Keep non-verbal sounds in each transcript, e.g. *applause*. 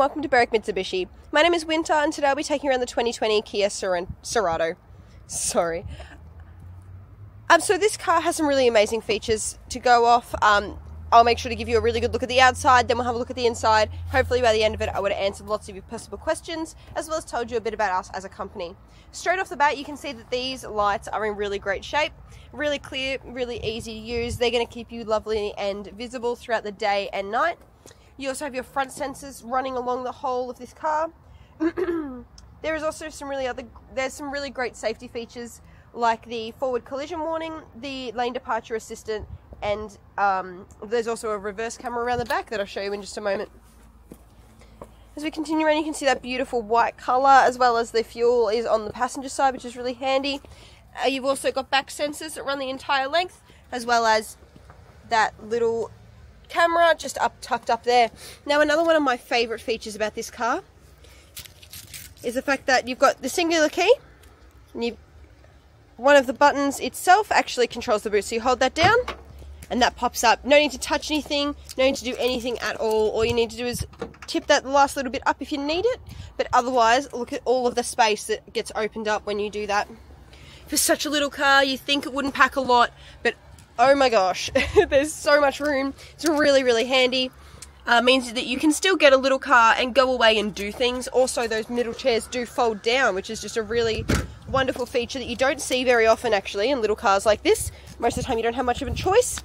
welcome to Berwick Mitsubishi. My name is Winter and today I'll be taking around the 2020 Kia Cerato. Sorry. Um, so this car has some really amazing features to go off. Um, I'll make sure to give you a really good look at the outside, then we'll have a look at the inside. Hopefully by the end of it I would have answered lots of your possible questions, as well as told you a bit about us as a company. Straight off the bat, you can see that these lights are in really great shape, really clear, really easy to use. They're going to keep you lovely and visible throughout the day and night. You also have your front sensors running along the whole of this car. *clears throat* there is also some really other, there's some really great safety features like the forward collision warning, the lane departure assistant, and um, there's also a reverse camera around the back that I'll show you in just a moment. As we continue around, you can see that beautiful white colour, as well as the fuel is on the passenger side, which is really handy. Uh, you've also got back sensors that run the entire length, as well as that little camera just up tucked up there. Now, another one of my favourite features about this car is the fact that you've got the singular key, and you one of the buttons itself actually controls the boot. So you hold that down, and that pops up. No need to touch anything, no need to do anything at all. All you need to do is tip that last little bit up if you need it, but otherwise, look at all of the space that gets opened up when you do that. For such a little car, you think it wouldn't pack a lot, but oh my gosh, *laughs* there's so much room. It's really, really handy. Uh, means that you can still get a little car and go away and do things. Also, those middle chairs do fold down, which is just a really wonderful feature that you don't see very often actually in little cars like this. Most of the time you don't have much of a choice.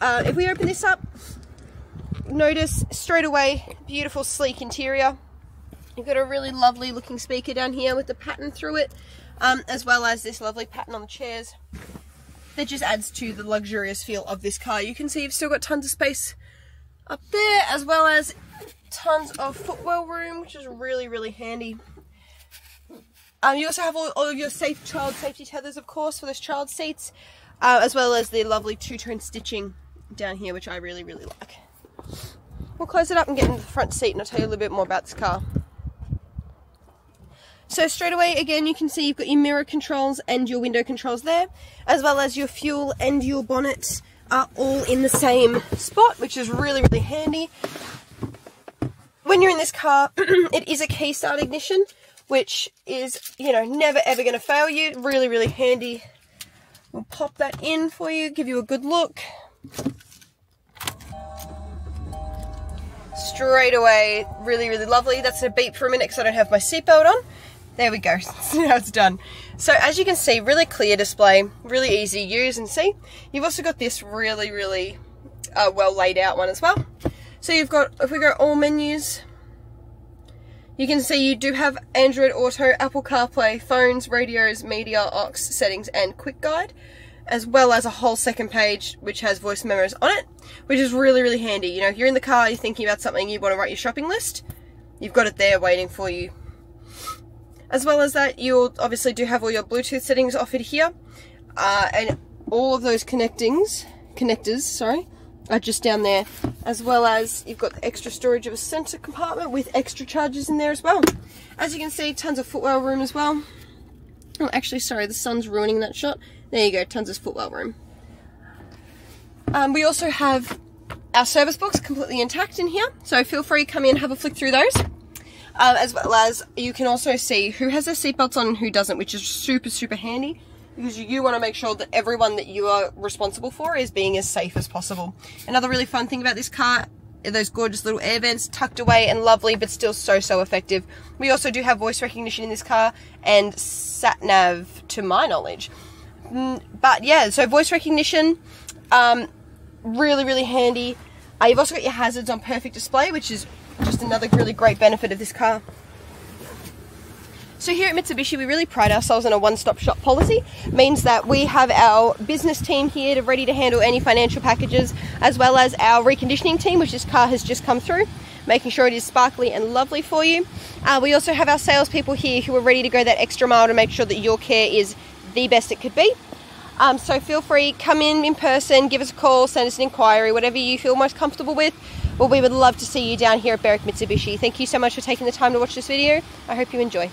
Uh, if we open this up, notice straight away, beautiful sleek interior. You've got a really lovely looking speaker down here with the pattern through it, um, as well as this lovely pattern on the chairs. That just adds to the luxurious feel of this car. You can see you've still got tons of space up there, as well as tons of footwell room, which is really, really handy. Um, you also have all, all, of your safe child safety tethers, of course, for those child seats, uh, as well as the lovely two-tone stitching down here, which I really, really like. We'll close it up and get into the front seat and I'll tell you a little bit more about this car. So straight away, again, you can see you've got your mirror controls and your window controls there, as well as your fuel and your bonnet are all in the same spot, which is really, really handy. When you're in this car, *clears throat* it is a key start ignition, which is, you know, never ever going to fail you. Really, really handy. We'll pop that in for you, give you a good look. Straight away, really, really lovely. That's a beep for a minute because I don't have my seatbelt on. There we go, *laughs* now it's done. So as you can see, really clear display, really easy to use and see. You've also got this really, really uh, well laid out one as well. So you've got, if we go all menus, you can see you do have Android Auto, Apple CarPlay, phones, radios, media, aux settings, and quick guide, as well as a whole second page which has voice memos on it, which is really, really handy. You know, if you're in the car, you're thinking about something, you want to write your shopping list, you've got it there waiting for you. As well as that, you obviously do have all your Bluetooth settings offered here, uh, and all of those connectings, connectors, sorry, are just down there, as well as you've got the extra storage of a center compartment with extra chargers in there as well. As you can see, tons of footwell room as well. Oh, actually, sorry, the sun's ruining that shot. There you go, tons of footwell room. Um, we also have our service books completely intact in here, so feel free to come in and have a flick through those. Um, as well as you can also see who has their seatbelts on and who doesn't, which is super, super handy because you want to make sure that everyone that you are responsible for is being as safe as possible. Another really fun thing about this car are those gorgeous little air vents tucked away and lovely but still so so effective. We also do have voice recognition in this car and sat nav to my knowledge. Mm, but yeah, so voice recognition, um, really really handy. Uh, you've also got your hazards on perfect display which is just another really great benefit of this car. So here at Mitsubishi, we really pride ourselves on a one-stop shop policy. It means that we have our business team here to ready to handle any financial packages, as well as our reconditioning team, which this car has just come through, making sure it is sparkly and lovely for you. Uh, we also have our salespeople here who are ready to go that extra mile to make sure that your care is the best it could be. Um, so feel free, come in in person, give us a call, send us an inquiry, whatever you feel most comfortable with. Well, we would love to see you down here at Berwick Mitsubishi. Thank you so much for taking the time to watch this video. I hope you enjoy.